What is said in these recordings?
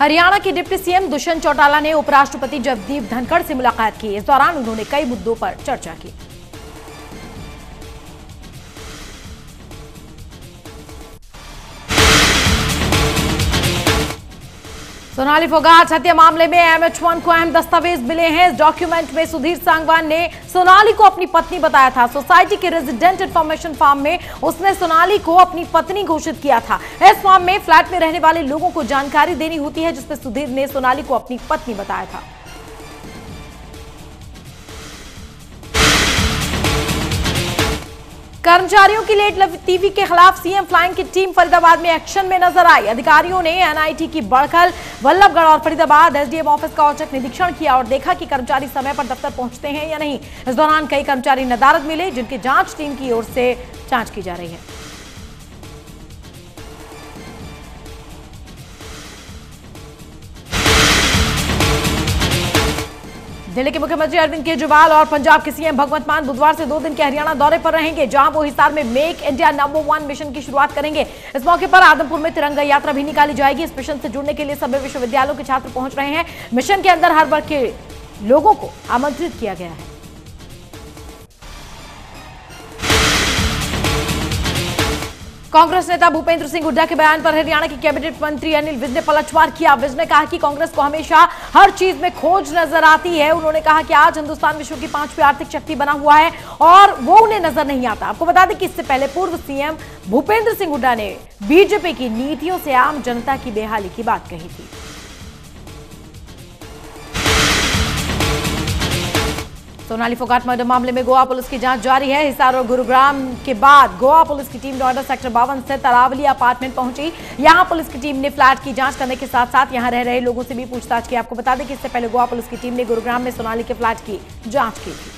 हरियाणा के deputy CM Dushyant Chautala ने उपराष्ट्रपति जगदीप धनखड़ से मुलाकात की। इस दौरान उन्होंने कई मुद्दों पर चर्चा की। सोनाली फोगाट, हत्या मामले में एमएच वन को अहम दस्तावेज़ मिले हैं। इस डॉक्यूमेंट में सुधीर सांगवान ने सोनाली को अपनी पत्नी बताया था। सोसाइटी के रेजिडेंट इन्फॉर्मेशन फार्म में उसने सोनाली को अपनी पत्नी घोषित किया था। इस फॉर्म में फ्लैट में रहने वाले लोगों को जानकारी देनी होती है, जिसमें सुधीर ने सोनाली को अपनी पत्नी बताया था। कर्मचारियों की लेट लतीफी के खिलाफ सीएम फ्लाइंग की टीम फरीदाबाद में एक्शन में नज़र आई। अधिकारियों ने एनआईटी की बड़खल वल्लभगढ़ और फरीदाबाद एसडीएम ऑफ़िस का औचक निरीक्षण किया और देखा कि कर्मचारी समय पर दफ्तर पहुँचते हैं या नहीं। इस दौरान कई कर्मचारी नदारद मिले, जिनकी जाँच टीम की ओर से जाँच की जा रही है। दिल्ली के मुख्यमंत्री अरविंद केजरीवाल और पंजाब के सीएम भगवंत मान बुधवार से दो दिन के हरियाणा दौरे पर रहेंगे, जहाँ वो हिसार में make India number one mission की शुरुआत करेंगे। इस मौके पर आदमपुर में तिरंगा यात्रा भी निकाली जाएगी। इस मिशन से जुड़ने के लिए सभी विश्वविद्यालयों के छात्र पहुँच रहे हैं। मिशन के अंदर हर वर्ग के लोगों को आमंत्रित किया गया है। कांग्रेस नेता भूपेंद्र सिंह हुड्डा के बयान पर हरियाणा के कैबिनेट मंत्री अनिल विज ने पलटवार किया। विज ने कहा कि कांग्रेस को हमेशा हर चीज़ में खोज नज़र आती है। उन्होंने कहा कि आज हिंदुस्तान विश्व की पांचवी आर्थिक शक्ति बना हुआ है और वो उन्हें नज़र नहीं आता। आपको बता दें कि इससे पहले पूर्व सीएम भूपेंद्र सिंह हुड्डा ने बीजेपी की नीतियों से आम जनता की बेहाली की बात कही थी। सोनाली फोगाट मर्डर मामले में गोवा पुलिस की जाँच जारी है। हिसार और गुरुग्राम के बाद गोवा पुलिस की टीम नोएडा सेक्टर बावन स्थित अरावली अपार्टमेंट पहुँची। यहाँ पुलिस की टीम ने फ्लैट की जाँच करने के साथ साथ यहाँ रह रहे लोगों से भी पूछताछ की। आपको बता दें कि इससे पहले गोवा पुलिस की टीम ने गुरुग्राम में सोनाली के फ्लैट की जाँच की थी।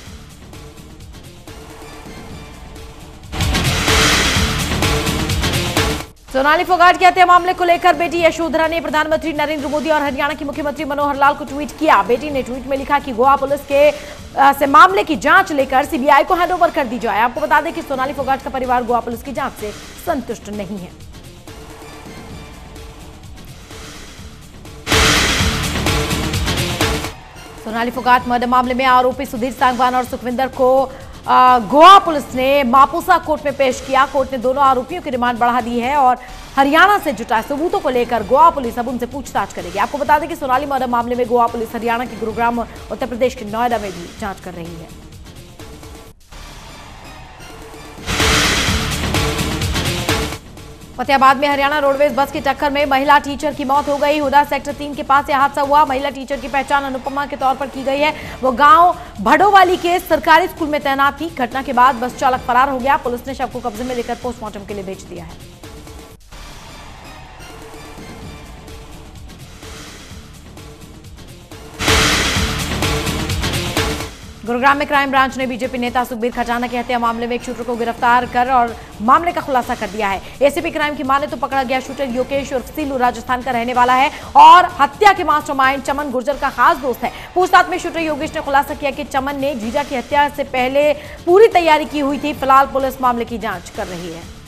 सोनाली फोगाट के हत्या मामले को लेकर बेटी यशोधरा ने प्रधानमंत्री नरेंद्र मोदी और हरियाणा के मुख्यमंत्री मनोहर लाल को ट्वीट किया। बेटी ने ट्वीट में लिखा कि गोवा पुलिस के से मामले की जाँच लेकर सीबीआई को हैंडओवर कर दी जाए। आपको बता दें कि सोनाली फोगाट का परिवार गोवा पुलिस की जाँच से संतुष्ट नहीं है। सोनाली फोगाट मर्डर मामले में आरोपी सुधीर सांगवान और सुखविंदर को गोवा पुलिस ने मापुसा कोर्ट में पेश किया। कोर्ट ने दोनों आरोपियों की रिमांड बढ़ा दी है और हरियाणा से जुटाए सबूतों को लेकर गोवा पुलिस अब उनसे पूछताछ करेगी। आपको बता दें कि सोनाली मर्डर मामले में गोवा पुलिस हरियाणा के गुरुग्राम और उत्तर प्रदेश के नोएडा में भी जाँच कर रही है। फतेहाबाद में हरियाणा रोडवेज़ बस की टक्कर में महिला टीचर की मौत हो गई। हुदा सेक्टर तीन के पास यह हादसा हुआ। महिला टीचर की पहचान अनुपमा के तौर पर की गई है। वो गाँव भडोवाली के सरकारी स्कूल में तैनात थी। घटना के बाद बस चालक फरार हो गया। पुलिस ने शव को कब्जे में लेकर पोस्टमार्टम के लिए भेज दिया है। गुरुग्राम में क्राइम ब्रांच ने बीजेपी नेता सुखबीर खजाना की हत्या मामले में एक शूटर को गिरफ़्तार कर और मामले का खुलासा कर दिया है। एसीपी क्राइम की माने तो पकड़ा गया शूटर योगेश और सीलू, राजस्थान का रहने वाला है और हत्या के मास्टरमाइंड चमन गुर्जर का खास दोस्त है। पूछताछ में शूटर योगेश ने खुलासा किया कि चमन ने जीजा की हत्या से पहले पूरी तैयारी की हुई थी। फ़िलहाल पुलिस मामले की जाँच कर रही है।